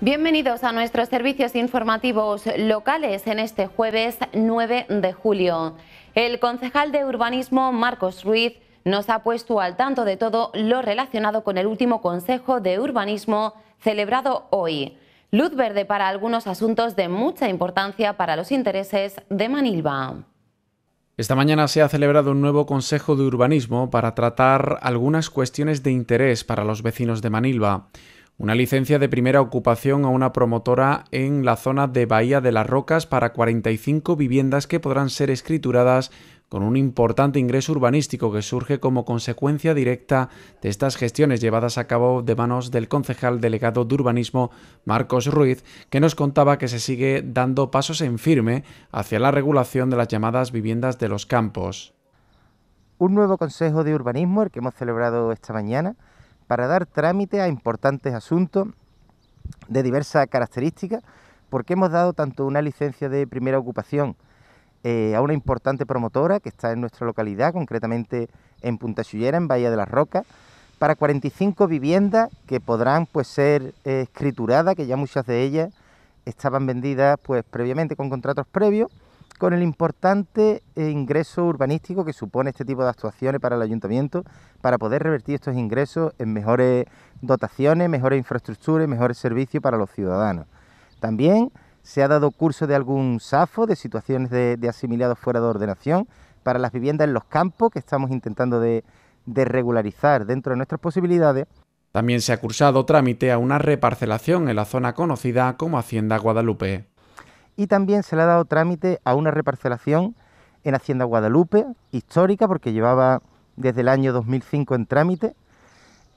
Bienvenidos a nuestros servicios informativos locales en este jueves 9 de julio. El concejal de urbanismo Marcos Ruiz nos ha puesto al tanto de todo lo relacionado con el último Consejo de Urbanismo celebrado hoy. Luz verde para algunos asuntos de mucha importancia para los intereses de Manilva. Esta mañana se ha celebrado un nuevo Consejo de Urbanismo para tratar algunas cuestiones de interés para los vecinos de Manilva una licencia de primera ocupación a una promotora en la zona de Bahía de las Rocas para 45 viviendas que podrán ser escrituradas con un importante ingreso urbanístico que surge como consecuencia directa de estas gestiones llevadas a cabo de manos del concejal delegado de urbanismo Marcos Ruiz, que nos contaba que se sigue dando pasos en firme hacia la regulación de las llamadas viviendas de los campos. Un nuevo Consejo de Urbanismo, el que hemos celebrado esta mañana, para dar trámite a importantes asuntos de diversas características, porque hemos dado tanto una licencia de primera ocupación eh, a una importante promotora que está en nuestra localidad, concretamente en Punta Chullera, en Bahía de las Rocas, para 45 viviendas que podrán pues, ser escrituradas, que ya muchas de ellas estaban vendidas pues, previamente con contratos previos con el importante eh, ingreso urbanístico que supone este tipo de actuaciones para el ayuntamiento para poder revertir estos ingresos en mejores dotaciones, mejores infraestructuras y mejores servicios para los ciudadanos. También se ha dado curso de algún SAFO, de situaciones de, asimilados fuera de ordenación, para las viviendas en los campos que estamos intentando de, de regularizar dentro de nuestras posibilidades. También se ha cursado trámite a una reparcelación en la zona conocida como Hacienda Guadalupe y también se le ha dado trámite a una reparcelación en Hacienda Guadalupe, histórica, porque llevaba desde el año 2005 en trámite,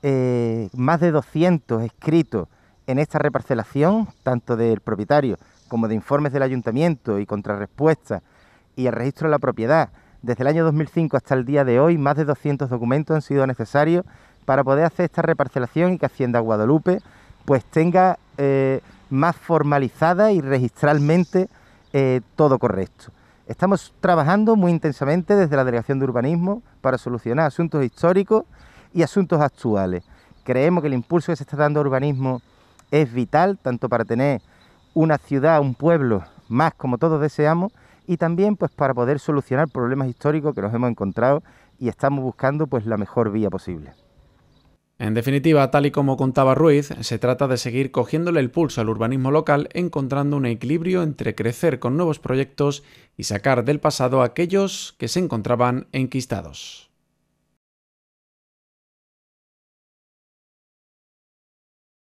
eh, más de 200 escritos en esta reparcelación, tanto del propietario como de informes del ayuntamiento y contrarrespuestas y el registro de la propiedad. Desde el año 2005 hasta el día de hoy, más de 200 documentos han sido necesarios para poder hacer esta reparcelación y que Hacienda Guadalupe pues tenga eh, más formalizada y registralmente eh, todo correcto. Estamos trabajando muy intensamente desde la Delegación de Urbanismo para solucionar asuntos históricos y asuntos actuales. Creemos que el impulso que se está dando al urbanismo es vital, tanto para tener una ciudad, un pueblo más como todos deseamos, y también pues para poder solucionar problemas históricos que nos hemos encontrado y estamos buscando pues la mejor vía posible. En definitiva, tal y como contaba Ruiz, se trata de seguir cogiéndole el pulso al urbanismo local, encontrando un equilibrio entre crecer con nuevos proyectos y sacar del pasado aquellos que se encontraban enquistados.